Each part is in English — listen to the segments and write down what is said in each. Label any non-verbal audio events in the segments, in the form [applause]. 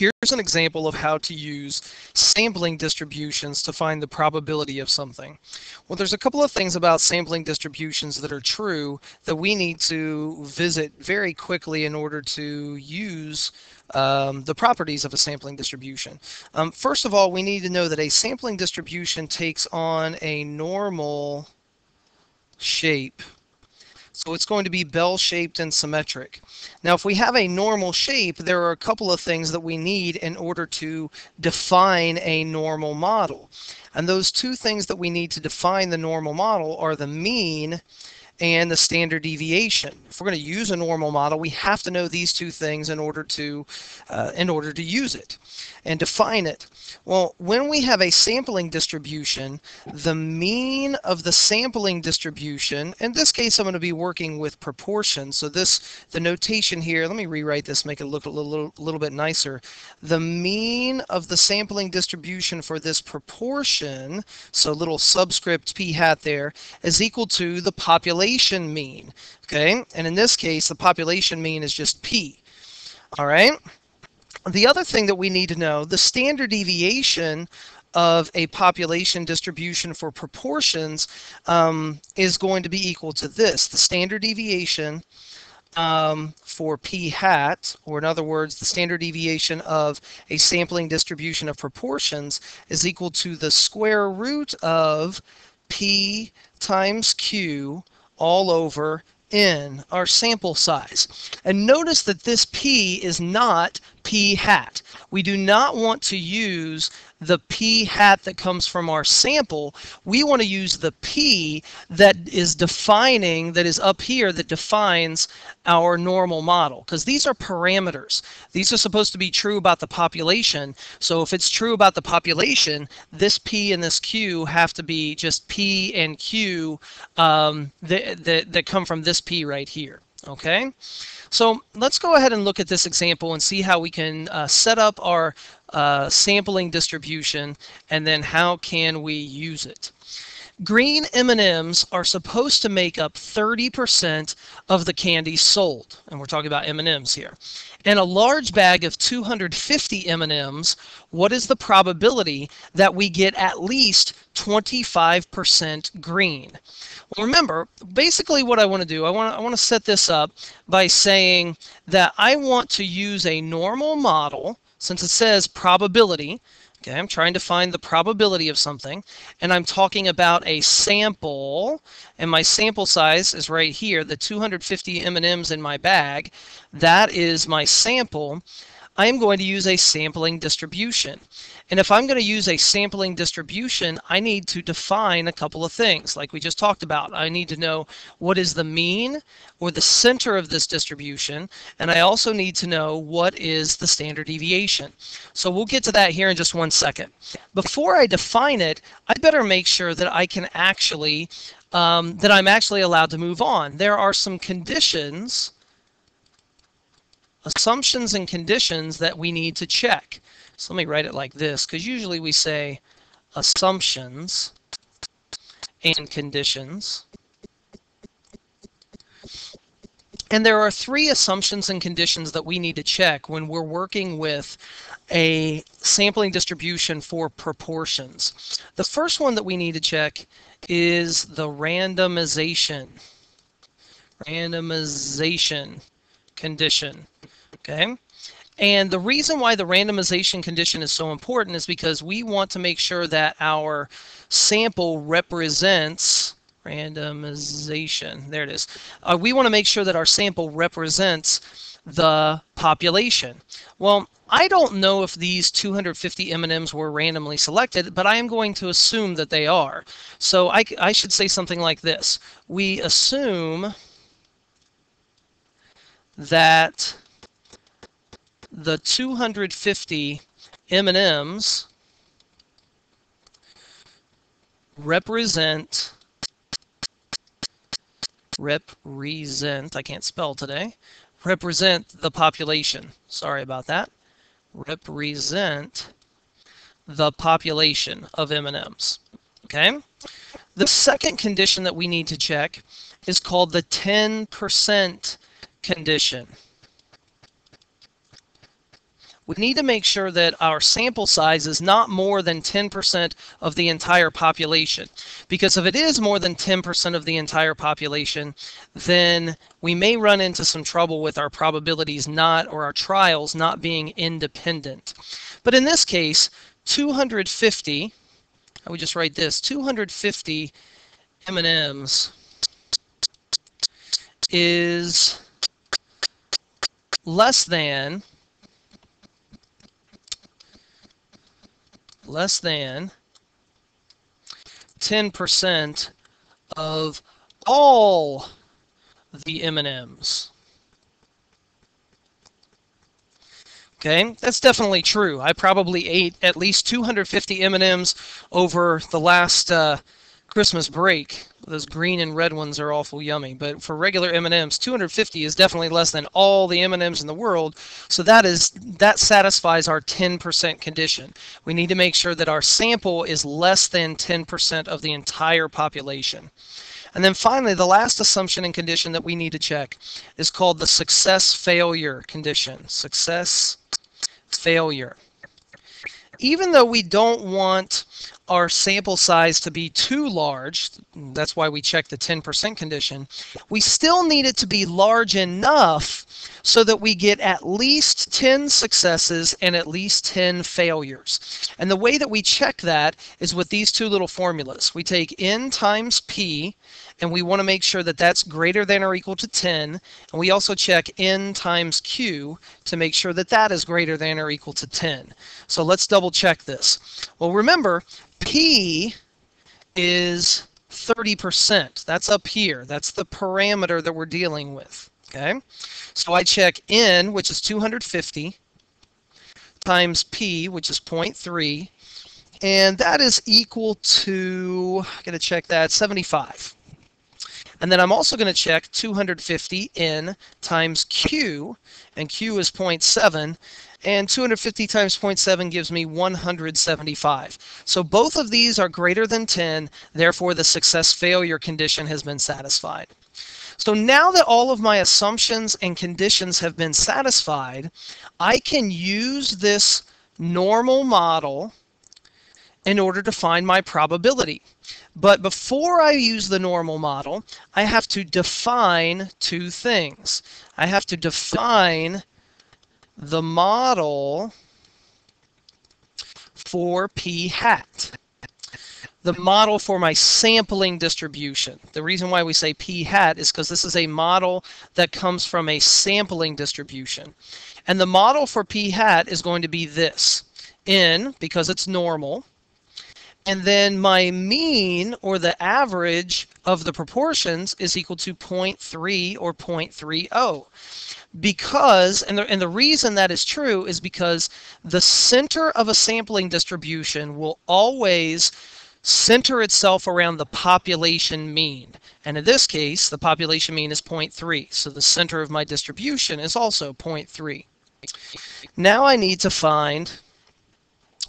Here's an example of how to use sampling distributions to find the probability of something. Well, there's a couple of things about sampling distributions that are true that we need to visit very quickly in order to use um, the properties of a sampling distribution. Um, first of all, we need to know that a sampling distribution takes on a normal shape so it's going to be bell-shaped and symmetric. Now, if we have a normal shape, there are a couple of things that we need in order to define a normal model. And those two things that we need to define the normal model are the mean and the standard deviation. If we're going to use a normal model, we have to know these two things in order to uh, in order to use it and define it. Well, when we have a sampling distribution, the mean of the sampling distribution, in this case I'm going to be working with proportions. So this, the notation here, let me rewrite this, make it look a little, little bit nicer. The mean of the sampling distribution for this proportion, so little subscript p hat there, is equal to the population mean. Okay, and in this case, the population mean is just p. All right the other thing that we need to know, the standard deviation of a population distribution for proportions um, is going to be equal to this. The standard deviation um, for p hat, or in other words, the standard deviation of a sampling distribution of proportions is equal to the square root of p times q all over n, our sample size. And notice that this p is not p hat. We do not want to use the p hat that comes from our sample. We want to use the p that is defining, that is up here, that defines our normal model. Because these are parameters. These are supposed to be true about the population. So if it's true about the population, this p and this q have to be just p and q um, that, that, that come from this p right here. Okay? So let's go ahead and look at this example and see how we can uh, set up our uh, sampling distribution and then how can we use it. Green M&Ms are supposed to make up 30% of the candy sold, and we're talking about M&Ms here. In a large bag of 250 M&Ms, what is the probability that we get at least 25% green? Well, remember, basically what I want to do, I want to, I want to set this up by saying that I want to use a normal model, since it says probability, Okay, I'm trying to find the probability of something, and I'm talking about a sample, and my sample size is right here, the 250 M&Ms in my bag. That is my sample. I am going to use a sampling distribution. And if I'm going to use a sampling distribution, I need to define a couple of things, like we just talked about. I need to know what is the mean or the center of this distribution, and I also need to know what is the standard deviation. So we'll get to that here in just one second. Before I define it, I better make sure that I can actually, um, that I'm actually allowed to move on. There are some conditions assumptions and conditions that we need to check. So let me write it like this, because usually we say assumptions and conditions. And there are three assumptions and conditions that we need to check when we're working with a sampling distribution for proportions. The first one that we need to check is the randomization. Randomization condition. Okay. And the reason why the randomization condition is so important is because we want to make sure that our sample represents randomization. There it is. Uh, we want to make sure that our sample represents the population. Well, I don't know if these 250 M&Ms were randomly selected, but I am going to assume that they are. So I, I should say something like this. We assume that the 250 M&Ms represent represent I can't spell today represent the population. Sorry about that. Represent the population of M&Ms okay? The second condition that we need to check is called the 10% condition we need to make sure that our sample size is not more than 10% of the entire population. Because if it is more than 10% of the entire population, then we may run into some trouble with our probabilities not, or our trials not being independent. But in this case, 250, I would just write this, 250 M&Ms is less than less than 10% of all the M&Ms. Okay, that's definitely true. I probably ate at least 250 M&Ms over the last uh, Christmas break. Those green and red ones are awful yummy, but for regular M&Ms, 250 is definitely less than all the M&Ms in the world. So that is that satisfies our 10% condition. We need to make sure that our sample is less than 10% of the entire population. And then finally, the last assumption and condition that we need to check is called the success failure condition. Success failure. Even though we don't want our sample size to be too large, that's why we check the 10% condition, we still need it to be large enough so that we get at least 10 successes and at least 10 failures. And the way that we check that is with these two little formulas. We take n times p, and we want to make sure that that's greater than or equal to 10. And we also check n times q to make sure that that is greater than or equal to 10. So let's double check this. Well, remember, p is 30%. That's up here. That's the parameter that we're dealing with. Okay, so I check n, which is 250, times p, which is 0.3, and that is equal to, I'm going to check that, 75. And then I'm also going to check 250 n times q, and q is 0.7, and 250 times 0.7 gives me 175. So both of these are greater than 10, therefore the success failure condition has been satisfied. So now that all of my assumptions and conditions have been satisfied, I can use this normal model in order to find my probability. But before I use the normal model, I have to define two things. I have to define the model for p hat the model for my sampling distribution. The reason why we say p hat is because this is a model that comes from a sampling distribution. And the model for p hat is going to be this. n, because it's normal, and then my mean or the average of the proportions is equal to 0.3 or 0.30 because and the, and the reason that is true is because the center of a sampling distribution will always center itself around the population mean. And in this case, the population mean is 0.3. So the center of my distribution is also 0.3. Now I need to find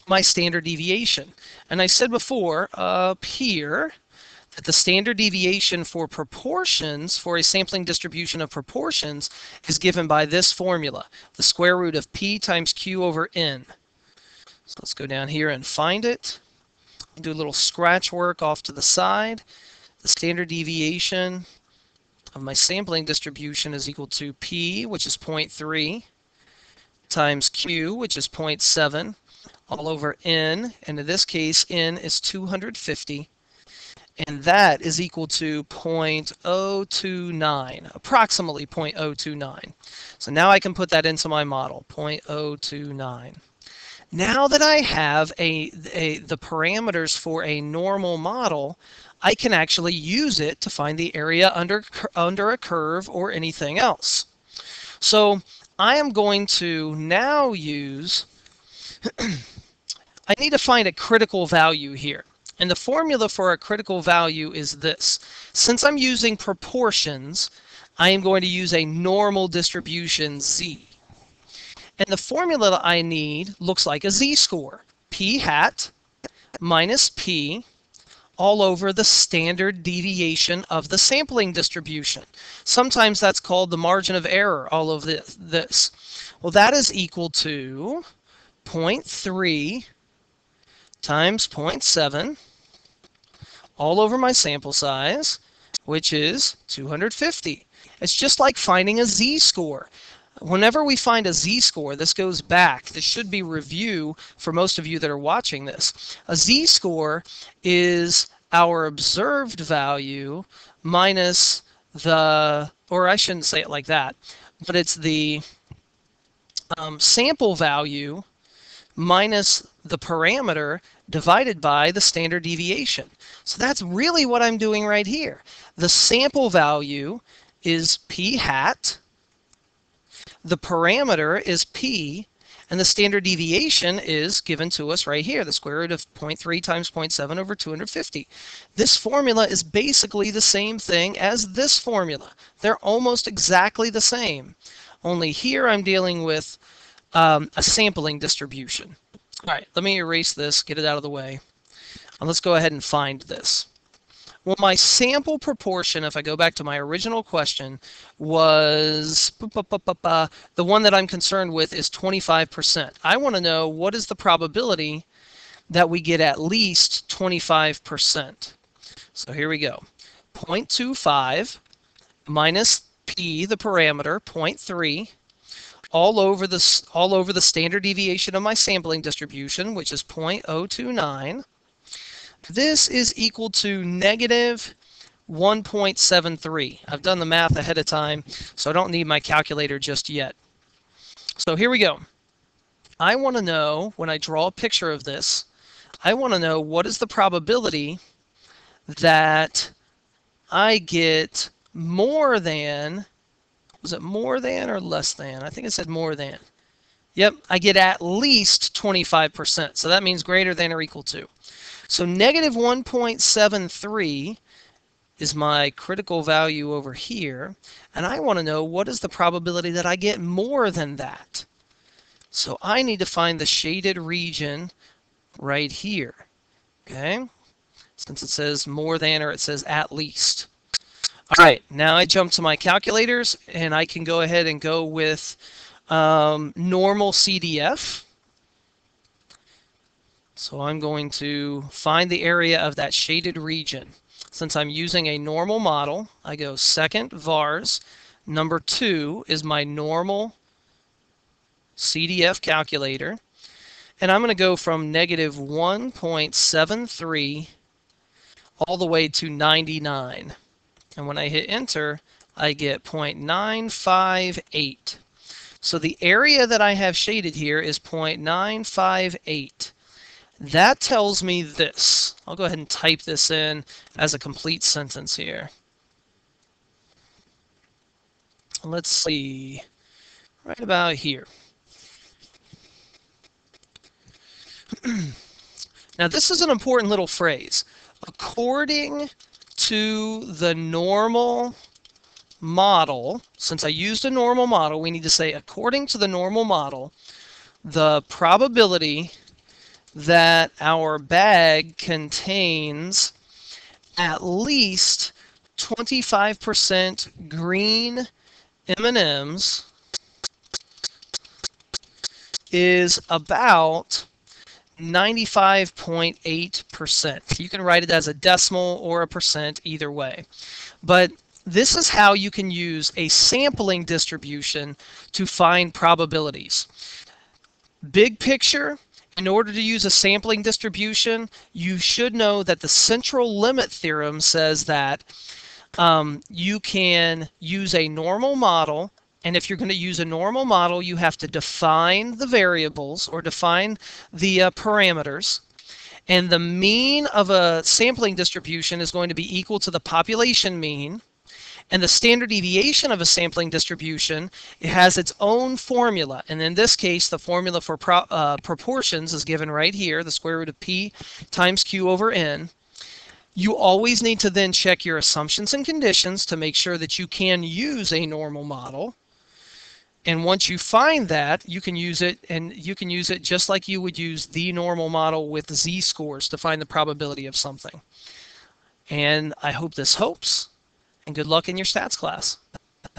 my standard deviation. And I said before up here that the standard deviation for proportions, for a sampling distribution of proportions, is given by this formula, the square root of p times q over n. So let's go down here and find it do a little scratch work off to the side. The standard deviation of my sampling distribution is equal to P, which is 0.3, times Q, which is 0.7, all over N, and in this case, N is 250, and that is equal to 0.029, approximately 0.029. So now I can put that into my model, 0.029. Now that I have a, a, the parameters for a normal model, I can actually use it to find the area under, under a curve or anything else. So I am going to now use, [clears throat] I need to find a critical value here. And the formula for a critical value is this. Since I'm using proportions, I am going to use a normal distribution z. And the formula that I need looks like a z-score. p hat minus p all over the standard deviation of the sampling distribution. Sometimes that's called the margin of error, all of this. this. Well, that is equal to 0.3 times 0.7 all over my sample size, which is 250. It's just like finding a z-score. Whenever we find a z-score, this goes back. This should be review for most of you that are watching this. A z-score is our observed value minus the, or I shouldn't say it like that, but it's the um, sample value minus the parameter divided by the standard deviation. So that's really what I'm doing right here. The sample value is p hat, the parameter is p, and the standard deviation is given to us right here, the square root of 0.3 times 0.7 over 250. This formula is basically the same thing as this formula. They're almost exactly the same. Only here I'm dealing with um, a sampling distribution. All right, let me erase this, get it out of the way. And let's go ahead and find this. Well, my sample proportion, if I go back to my original question, was the one that I'm concerned with is 25%. I want to know what is the probability that we get at least 25%. So here we go. 0.25 minus p, the parameter, 0.3, all over the all over the standard deviation of my sampling distribution, which is 0.029 this is equal to negative 1.73. I've done the math ahead of time, so I don't need my calculator just yet. So here we go. I want to know, when I draw a picture of this, I want to know what is the probability that I get more than, was it more than or less than? I think it said more than. Yep, I get at least 25%. So that means greater than or equal to. So negative 1.73 is my critical value over here. And I want to know what is the probability that I get more than that. So I need to find the shaded region right here. Okay, since it says more than or it says at least. All right, now I jump to my calculators and I can go ahead and go with um, normal CDF. So I'm going to find the area of that shaded region. Since I'm using a normal model, I go second vars. Number two is my normal CDF calculator. And I'm going to go from negative 1.73 all the way to 99. And when I hit enter, I get 0.958. So the area that I have shaded here is 0.958. That tells me this. I'll go ahead and type this in as a complete sentence here. Let's see, right about here. [clears throat] now this is an important little phrase. According to the normal model, since I used a normal model, we need to say according to the normal model, the probability that our bag contains at least 25% green M&Ms is about 95.8%. You can write it as a decimal or a percent either way. But this is how you can use a sampling distribution to find probabilities. Big picture, in order to use a sampling distribution, you should know that the central limit theorem says that um, you can use a normal model and if you're going to use a normal model, you have to define the variables or define the uh, parameters. And the mean of a sampling distribution is going to be equal to the population mean. And the standard deviation of a sampling distribution it has its own formula. And in this case, the formula for pro, uh, proportions is given right here, the square root of p times q over n. You always need to then check your assumptions and conditions to make sure that you can use a normal model. And once you find that, you can use it, and you can use it just like you would use the normal model with z-scores to find the probability of something. And I hope this helps and good luck in your stats class.